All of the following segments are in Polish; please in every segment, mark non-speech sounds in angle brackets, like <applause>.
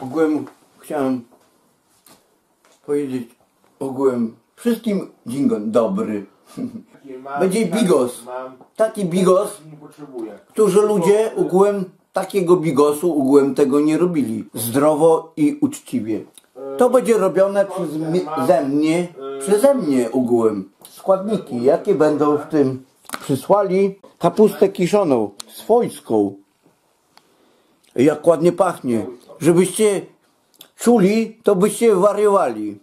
ogółem chciałem powiedzieć ogółem wszystkim dzień dobry. Będzie bigos. Taki bigos, którzy ludzie ogółem takiego bigosu ogółem tego nie robili. Zdrowo i uczciwie. To będzie robione przez mnie, ze mnie, przeze mnie ogółem. Składniki, jakie będą w tym? Przysłali kapustę kiszoną, swojską. Jak ładnie pachnie. Żebyście czuli, to byście wariowali.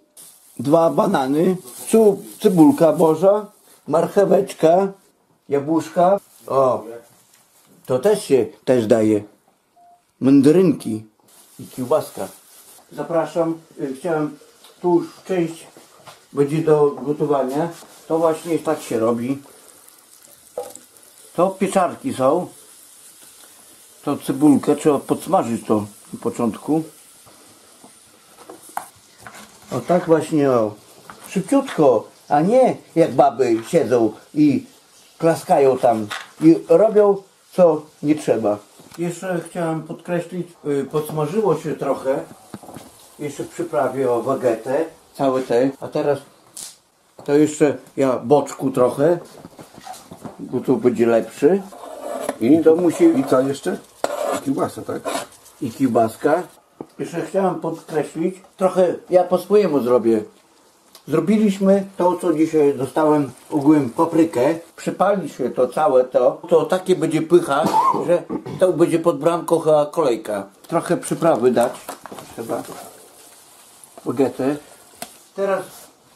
Dwa banany, cu- cybulka boża, marcheweczka, jabłuszka. O, to też się też daje. Mandarynki i kiełbaska. Zapraszam, y, chciałem tu już część będzie do gotowania. To właśnie tak się robi. To pieczarki są. To cebulkę trzeba podsmażyć to na początku. O tak właśnie o. Szybciutko, a nie jak baby siedzą i klaskają tam i robią co nie trzeba. Jeszcze chciałem podkreślić, y, podsmażyło się trochę. Jeszcze przyprawię o bagetę, całe te, a teraz to jeszcze ja boczku trochę, bo to będzie lepszy. I, To musi I co jeszcze? Kiełbasa, tak? I kiełbaska. Jeszcze chciałem podkreślić, trochę ja po swojemu zrobię. Zrobiliśmy to, co dzisiaj dostałem ogółem paprykę. Przypaliśmy to całe to. To takie będzie pycha, że to będzie pod bramką chyba kolejka. Trochę przyprawy dać. Trzeba. Bagetę. Teraz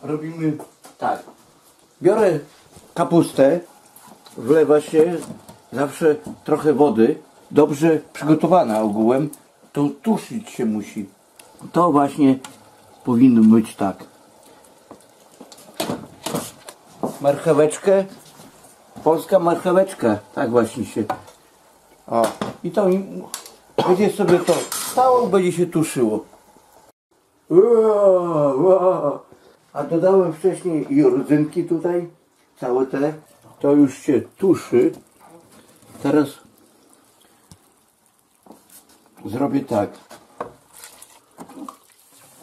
robimy tak. Biorę kapustę, wlewa się zawsze trochę wody, dobrze przygotowana ogółem, to tuszyć się musi. To właśnie powinno być tak. Marcheweczkę, polska marcheweczka, tak właśnie się. O, i to będzie sobie to stało, będzie się tuszyło. A dodałem wcześniej i rodzynki tutaj, całe te. To już się tuszy. Teraz zrobię tak.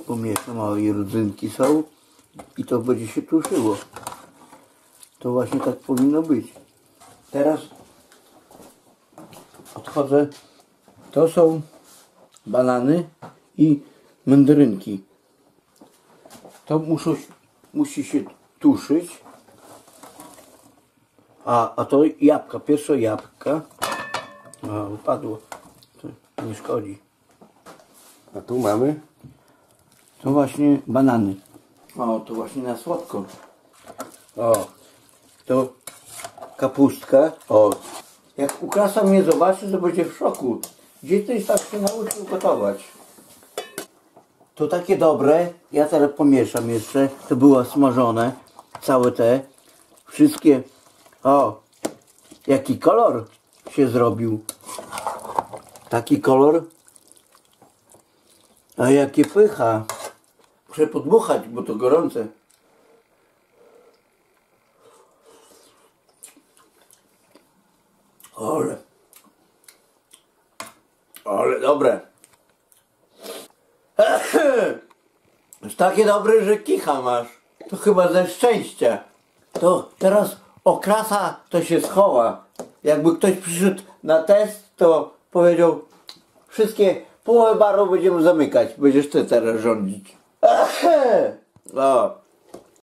Pomieszam, i rodzynki są i to będzie się tuszyło. To właśnie tak powinno być. Teraz odchodzę. To są banany i mandarynki. To muszą, musi się tuszyć. A, a to jabłka, pierwsze jabłka. A, upadło. To nie szkodzi. A tu mamy To właśnie banany. O, to właśnie na słodko. O, to kapustka. O, jak ukrasa mnie zobaczy, to będzie w szoku. Gdzie tyś tak się nauczył gotować? To takie dobre. Ja teraz pomieszam jeszcze. To było smażone. Całe te. Wszystkie. O, jaki kolor się zrobił. Taki kolor. A jakie pycha. Muszę podmuchać, bo to gorące. Ale. Ale dobre. <clears throat> Jest takie dobre, że kicha masz. To chyba ze szczęścia. To teraz okrasa to się schowa. Jakby ktoś przyszedł na test, to powiedział wszystkie połowę baru będziemy zamykać. Będziesz ty teraz rządzić. O,